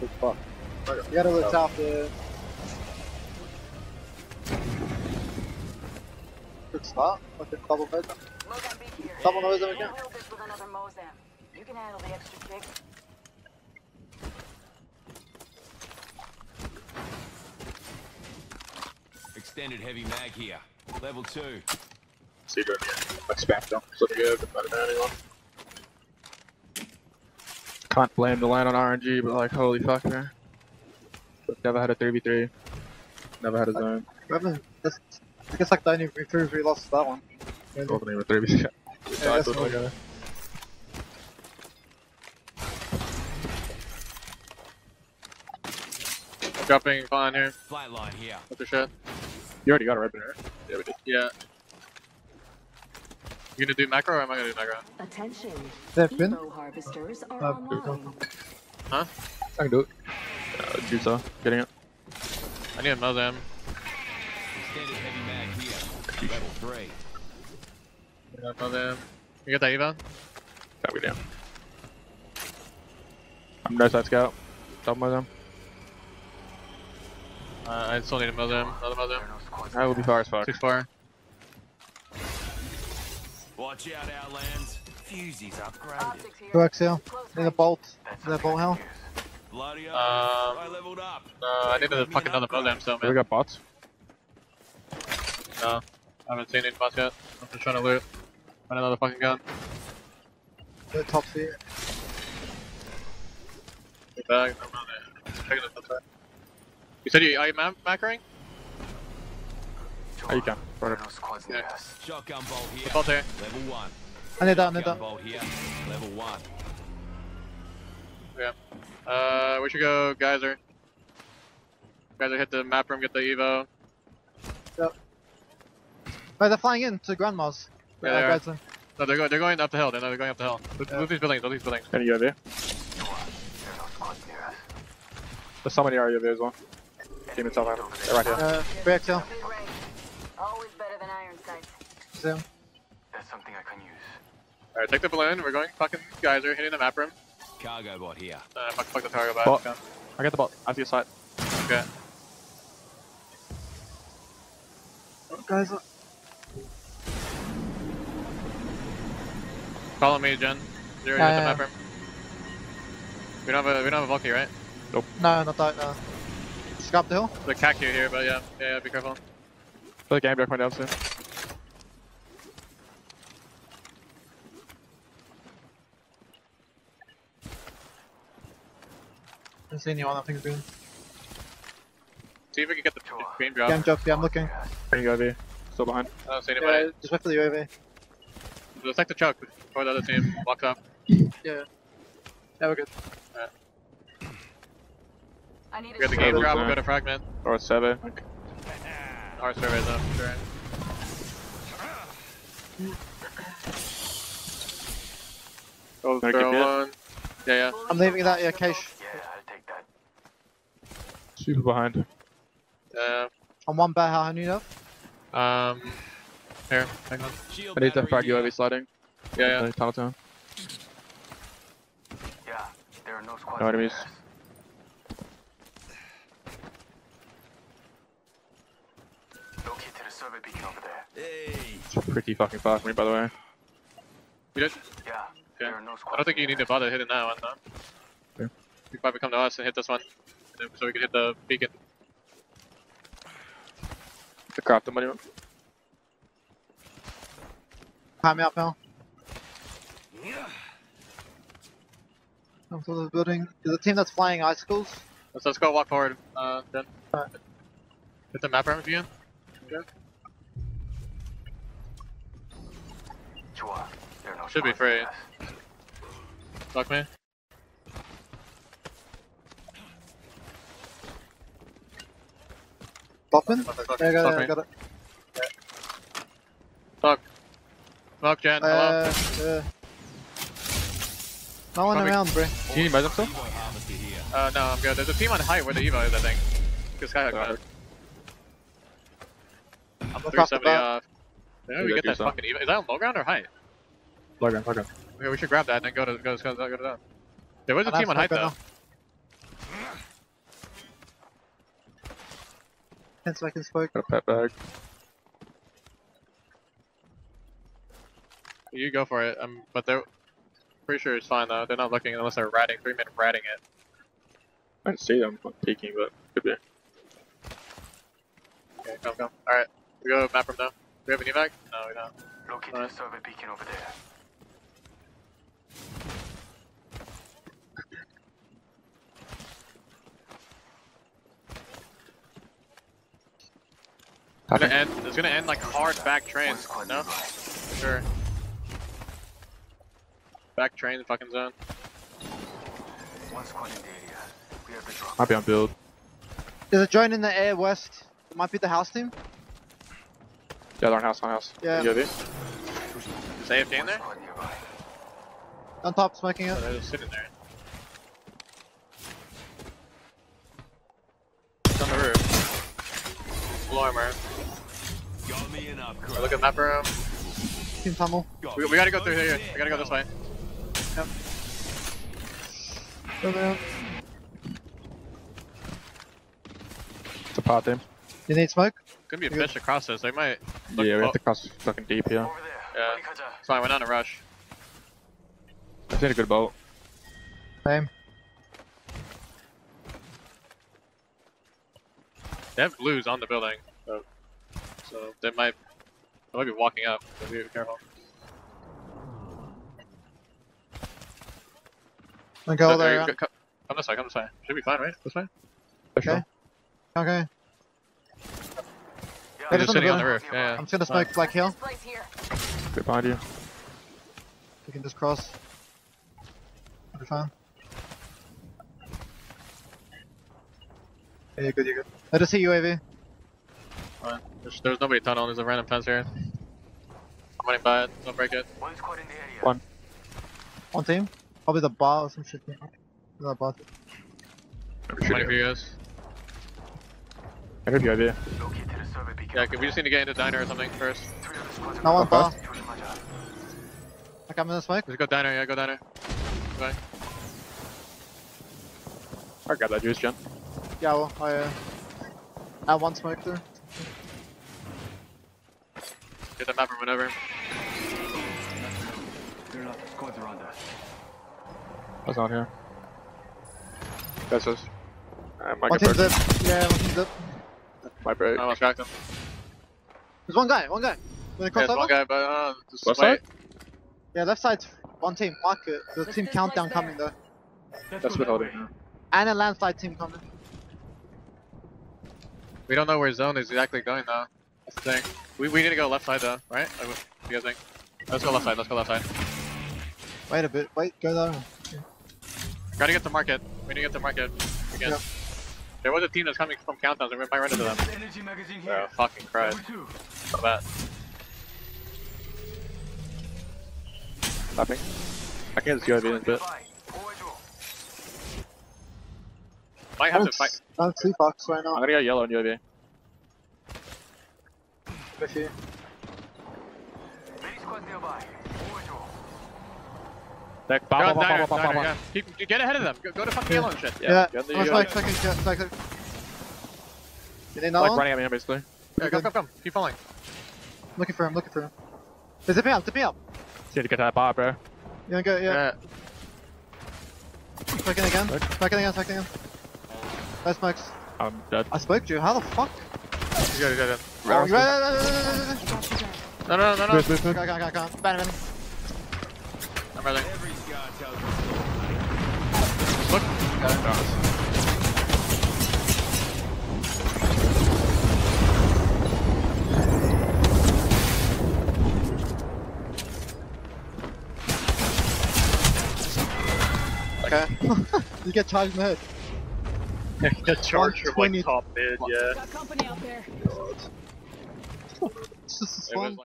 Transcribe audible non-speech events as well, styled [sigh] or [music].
Good fuck. You gotta look top there. Good start. Fucking double bed. Double nose them Can't again. help this with another Mozam. You can handle the extra kick. Extended heavy mag here. Level 2. See, good. Like spam jump. So good. Better than anyone. Can't blame the line on RNG, but like, holy fuck, man. Never had a 3v3. Never had a zone. We haven't. That's, I guess like the only reprove we lost that one. Really. Wasn't even a 3v3. [laughs] Yeah, that's Died all. to it. Dropping fine here. Flatline here. What the shit? You already got a red banner. Yeah, we did. Yeah. You gonna do macro or am I gonna do macro? Attention. They've been. Evo harvesters are Uh, online. I can do it. Uh, Juicer, getting it. I need a Mozam. Extended heavy mag here. Level 3. Yeah, Mozam. You got that Eva? That we down. I'm no side scout. Double my them. Uh, I still need a Mozam. Another Mozam. I will be far as fuck. 6-4. Watch out, Outlands. Fusy's upgraded. Optics here. Go Exhale. Close Need a range. bolt. Is that bolt hell? Bloody Um. I leveled up. Uh, I need to fucking another Mozam still, We man. got bots. No. I haven't seen any bots yet. I'm just trying to loot. Find another fucking gun. The top seat. Get back. I'm on it. Checking the top side. You said you are you ma macroing? Oh, you can. Right Yeah. Shotgun bolt here. Bolt there. Level 1. I need that, I need that. bolt here. Level 1. Uh, we should go Geyser. Geyser hit the map room, get the Evo. Oh, they're flying in to Grandma's. Yeah, Uh, they are. guys, No, they're, go they're going up the hill. They're, no, they're going up the hill. Loot, Yeah. loot these buildings. Loot these buildings. Any UAV? There's somebody RUV as well. Team itself, man. They're right here. Uh, free Exhale. Big range. Always better than iron That's something I can use. Alright, take the balloon. We're going fucking Geyser, hitting the map room. Cargo bot here. Uh, fuck, fuck the cargo back. Bot. Okay. I got the bot. I see a sight. okay. Guys, uh, Follow me, Jen. Zero Yeah, hit the yeah, map room. We don't have a we don't have a Valkyrie, right? Nope. No, not that. No. Just go up the hill. The Kaku here, but yeah, yeah, yeah be careful. Feel like game back coming down soon. Didn't see anyone. I think it's been. See if we can get the Sure. green drop. Game drop. Yeah, I'm looking. Any UAV. Still behind. I don't see anybody. Yeah, just wait for the UAV. Let's take the truck before the other team walks up. Yeah. Yeah, we're good. I need We got the a game drop, we go to fragment. Or a survey. Like, Our surveys up, sure. Go Wanna throw keep one. Yeah, yeah. I'm leaving that. Yeah, Cache. Yeah, I'll take that. Super behind. Yeah. On one bear, how many you know? Um, here, hang on. Shield I need to battery frag here. UAV sliding. Yeah, yeah. Uh, Tunnel town. Yeah, there are no squads. No enemies. Locate to the survey beacon over there. Hey. It's pretty fucking far from me, by the way. You did? Yeah, yeah. there are no squads. I don't think you need to bother hitting that one, though. Yeah. You probably come to us and hit this one. And So we can hit the beacon. The craft the money. one. Pat me up now. Come to the building. There's a team that's flying icicles. Let's, let's go walk forward, uh, then. Alright. Hit the map room if you can. There no Should be free. Fuck me. Boppin? Fuck, fuck, fuck, Yeah, I got fuck it. I me. got it. Fuck. Fuck, Jen, hello. Uh. No one Probably- around, bro. Do you need meds himself? Evo harvester here. Uh, no, I'm good. There's a team on height where the Evo is, I think. Good Skyhook, man. I'm Three looking after seventy that. off. Where do we get that yourself. fucking Evo? Is that on low ground or height? Logan, Logan. Okay, we should grab that and then go to go to go to, go to that. There was a I'll team on height though. go 10 seconds smoke. Got a pet bag. You go for it. Um, but they're pretty sure it's fine though. They're not looking unless they're ratting. Three minute ratting it. I didn't see them peeking, but could be. Okay, come, come. All right, we go map room now. Do we have an evac? No, we don't. Locate Alright. the survey beacon over there. It's gonna end. It's gonna end like hard back One train. No, nearby. sure. Back train, fucking zone. One squad in the area. We have the drop. Might be on build. There's a drone in the air west. It might be the house team. Yeah, they're on house, on house. Yeah. UAV. Is AFK in there? On top, smoking it. Oh, they're just sitting there. It's on the roof. Low armor. Got me an upgrade. Look at map room. Team tunnel. We, we gotta go through here. We gotta go this way. Go there. It's a pod team. You need smoke? Could be a Good. fish across this. They might. Look- yeah, we have to cross fucking deep here. Over. Yeah. Barricades. It's fine. We're not in a rush. I seen a good boat. Same. They have blues on the building, so, so they might. They might be walking up. So be careful. Then go So, there. there, go- co- Come this way. Come this way. Should be fine, right? This way. Okay. Okay. Yeah, They're just just on the sitting on the roof. Yeah. yeah. I'm just gonna Fine. smoke Black Hill. This here. Good behind you. We can just cross. We're fine. Yeah, you're good, you're good. I just see UAV. Right. There's, there's, nobody tunnel, there's a random fence here. I'm running by it, don't break it. One squad in the area. One. One team? Probably the bar or some shit. The bot. I'm waiting for you guys. I heard the idea. Yeah, we just need to get into diner or something first. No one bar. I come in this way. Let's go diner, yeah, go diner. Bye. I got that juice, Jen. Yeah, well, I, uh, I have one smoke there. Get the map or whatever. They're not. Squads around us. I was on here. That's us. Uh, my One good team bird. zip. Yeah, one team zip. My break. I almost cracked him. There's one guy, one guy. When Yeah, they cross it's one guy, but uh, just Left wait. Yeah, left side. one team. Mark it. There's Let's team countdown coming though. That's what holding. And a landslide team coming. We don't know where zone is exactly going though. That's the thing. We, we need to go left side though, right? Like, what do you guys think? Let's go left side. Let's go left side. Wait a bit. Wait, go there. Gotta get to market. We need to get to market again. Yep. There was a team that's coming from countdowns, and we might run into them. Energy magazine Oh, fucking Christ. Level two. So bad. Tapping. I can't this UAV in a bit. Might have to fight. I have two bucks right now. I'm gonna get yellow on UAV. With you. Many squads nearby. Overdraw. Deck. Go Bop, on bop, diner, bop, bop, diner, bop, yeah. bop. Keep, get ahead of them. Go, go to fucking Yeah. yellow and shit. Yeah. Get the I'm UAV. like second, second, second. You need Like running at me, basically. Yeah, come, come, come. Keep falling. Looking for him, looking for him. Hey, zip me up, zip me up. Just need to get to that bot, bro. You wanna go? Yeah. Yeah. Second again. Second again, second again. No smokes. I'm dead. I spoke to you. How the fuck? You got it, you got it. Oh, you-. No, no, no, no. Move, move, move. I'm running. Every scout tells us Look. Okay. [laughs] you get charged in the head. Get charged from like top mid, yeah. Got company out there. It's just It fun.